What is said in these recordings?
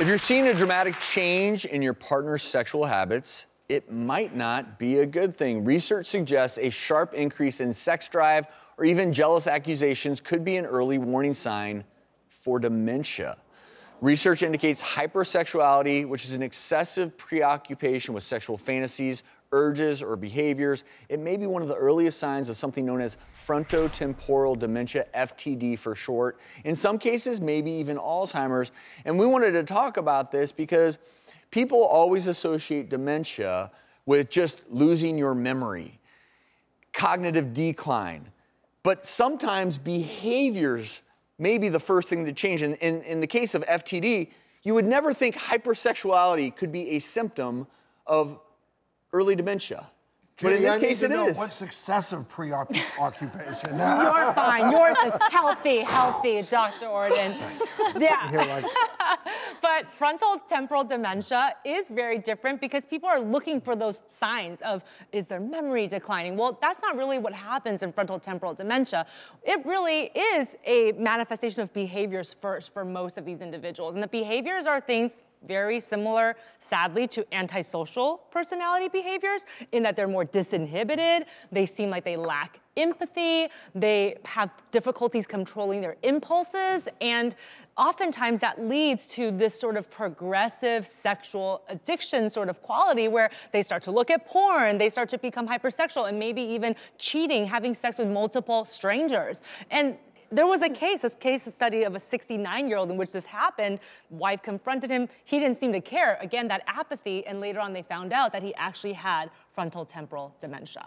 If you're seeing a dramatic change in your partner's sexual habits, it might not be a good thing. Research suggests a sharp increase in sex drive or even jealous accusations could be an early warning sign for dementia. Research indicates hypersexuality, which is an excessive preoccupation with sexual fantasies, urges, or behaviors. It may be one of the earliest signs of something known as frontotemporal dementia, FTD for short. In some cases, maybe even Alzheimer's. And we wanted to talk about this because people always associate dementia with just losing your memory, cognitive decline. But sometimes behaviors may be the first thing to change. And in, in the case of FTD, you would never think hypersexuality could be a symptom of early dementia. But in this I case, need it to know is. What's excessive preoccupation? You're fine. Yours is healthy, healthy, Dr. Ordon. yeah. Here, like, But frontal temporal dementia is very different because people are looking for those signs of is their memory declining? Well, that's not really what happens in frontal temporal dementia. It really is a manifestation of behaviors first for most of these individuals. And the behaviors are things very similar, sadly, to antisocial personality behaviors in that they're more disinhibited, they seem like they lack empathy, they have difficulties controlling their impulses, and oftentimes that leads to this sort of progressive sexual addiction sort of quality where they start to look at porn, they start to become hypersexual, and maybe even cheating, having sex with multiple strangers. And there was a case, a case study of a 69 year old in which this happened. Wife confronted him. He didn't seem to care. Again, that apathy. And later on, they found out that he actually had frontal temporal dementia.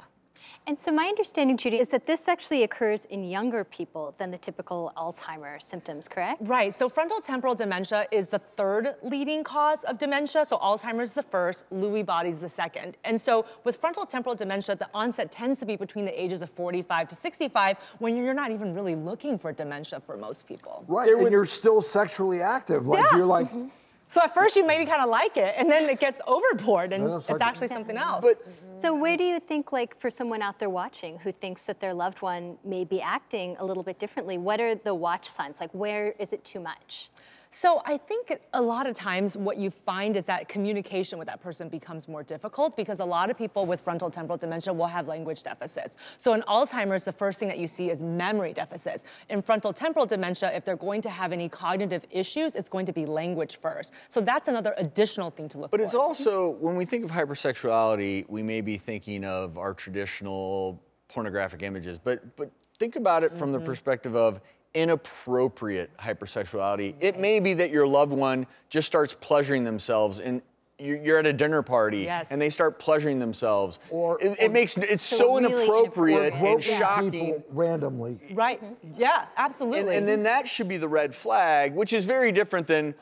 And so my understanding, Judy, is that this actually occurs in younger people than the typical Alzheimer symptoms, correct? Right, so frontal temporal dementia is the third leading cause of dementia. So Alzheimer's is the first, Lewy body's the second. And so with frontal temporal dementia, the onset tends to be between the ages of 45 to 65 when you're not even really looking for dementia for most people. right, and you're still sexually active. Like, Yeah. you're like, mm-hmm. So at first you maybe kind of like it, and then it gets overboard, and Then it's, it's like- actually something else. But So where do you think, like, for someone out there watching who thinks that their loved one may be acting a little bit differently, what are the watch signs? Like, where is it too much? So I think a lot of times what you find is that communication with that person becomes more difficult because a lot of people with frontal temporal dementia will have language deficits. So in Alzheimer's, the first thing that you see is memory deficits. In frontal temporal dementia, if they're going to have any cognitive issues, it's going to be language first. So that's another additional thing to look But for. it's also, when we think of hypersexuality, we may be thinking of our traditional pornographic images, but, but think about it from the Mm-hmm. perspective of inappropriate hypersexuality. It may be that your loved one just starts pleasuring themselves and you- you're at a dinner party Yes. and they start pleasuring themselves. Or- it, it or- makes it's So so, really inappropriate inappropriate. and groping shocking. people randomly. right? Mm-hmm. Yeah, absolutely. And, and then that should be the red flag, which is very different than,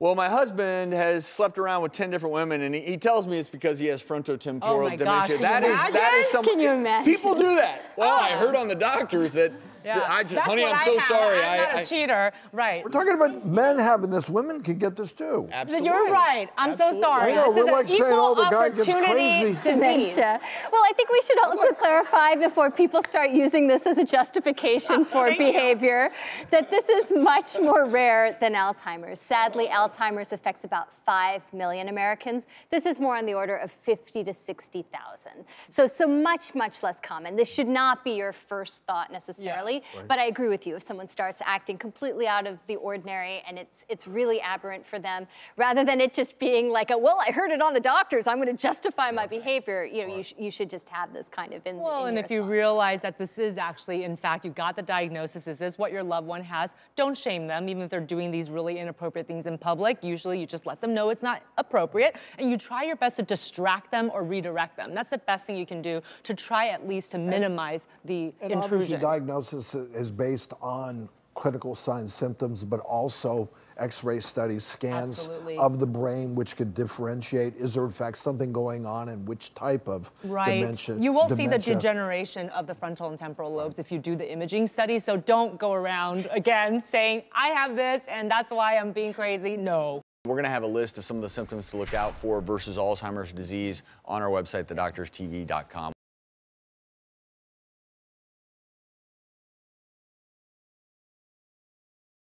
well, my husband has slept around with 10 different women and he, he tells me it's because he has frontotemporal Oh my gosh, dementia. can That you is that imagine? is some Can you imagine? People do that. Well, I oh. heard on the doctors that, yeah. that I just That's honey, I'm I so have. sorry. I'm I, not a I- cheater, right? We're talking about men having this. Women can get this too. Absolutely. You're right. I'm Absolutely. so sorry. I know, This we're is an like saying, equal oh, the guy gets opportunity crazy. Dementia. Well, I think we should also clarify before people start using this as a justification for Thank you. behavior that this is much more rare than Alzheimer's. Sadly, Alzheimer's affects about 5 million Americans. This is more on the order of 50 to 60,000. So, so much, much less common. This should not be your first thought necessarily, but I agree with you. If someone starts acting completely out of the ordinary and it's, it's really aberrant for them, rather than it just being like a, well, I heard it on the doctors, I'm going to justify my behavior, you know, you, sh- you should just have this kind of in Well, in and your if you realize that this is actually, in fact, you got the diagnosis, this is what your loved one has, don't shame them, even if they're doing these really inappropriate things in public. Usually you just let them know it's not appropriate and you try your best to distract them or redirect them. That's the best thing you can do to try at least to minimize the And obviously, intrusion. diagnosis is based on clinical signs, symptoms, but also X-ray studies, scans Absolutely. of the brain, which could differentiate is there in fact something going on and which type of Right. dementia. you will see the degeneration of the frontal and temporal lobes if you do the imaging study. So don't go around again saying, I have this and that's why I'm being crazy. No. We're going to have a list of some of the symptoms to look out for versus Alzheimer's disease on our website, thedoctorstv.com.